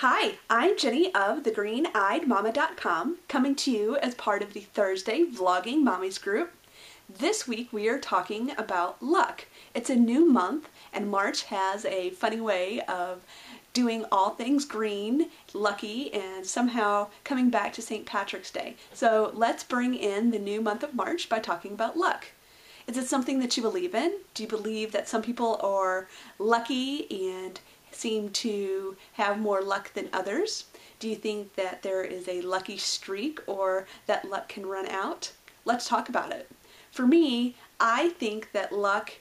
Hi, I'm Jenny of thegreeneyedmama.com coming to you as part of the Thursday Vlogging Mommies group. This week we are talking about luck. It's a new month and March has a funny way of doing all things green, lucky, and somehow coming back to St. Patrick's Day. So let's bring in the new month of March by talking about luck. Is it something that you believe in? Do you believe that some people are lucky and seem to have more luck than others? Do you think that there is a lucky streak or that luck can run out? Let's talk about it. For me, I think that luck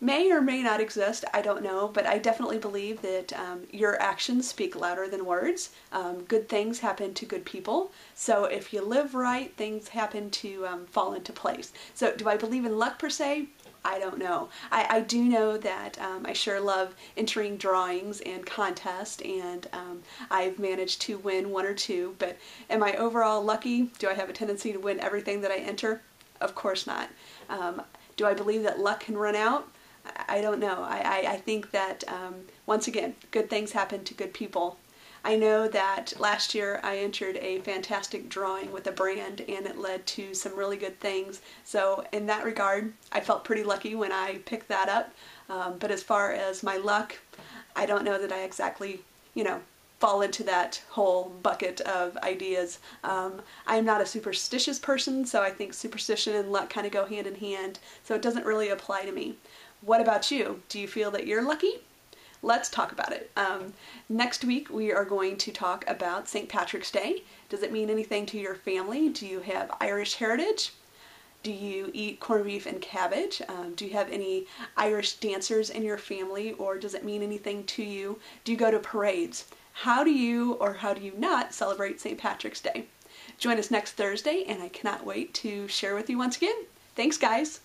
may or may not exist, I don't know, but I definitely believe that um, your actions speak louder than words. Um, good things happen to good people, so if you live right, things happen to um, fall into place. So do I believe in luck per se? I don't know. I, I do know that um, I sure love entering drawings and contests, and um, I've managed to win one or two, but am I overall lucky? Do I have a tendency to win everything that I enter? Of course not. Um, do I believe that luck can run out? I don't know. I, I, I think that, um, once again, good things happen to good people. I know that last year I entered a fantastic drawing with a brand and it led to some really good things. So in that regard, I felt pretty lucky when I picked that up. Um, but as far as my luck, I don't know that I exactly, you know, fall into that whole bucket of ideas. Um, I'm not a superstitious person, so I think superstition and luck kind of go hand in hand, so it doesn't really apply to me. What about you? Do you feel that you're lucky? let's talk about it. Um, next week we are going to talk about St. Patrick's Day. Does it mean anything to your family? Do you have Irish heritage? Do you eat corned beef and cabbage? Um, do you have any Irish dancers in your family or does it mean anything to you? Do you go to parades? How do you or how do you not celebrate St. Patrick's Day? Join us next Thursday and I cannot wait to share with you once again. Thanks guys!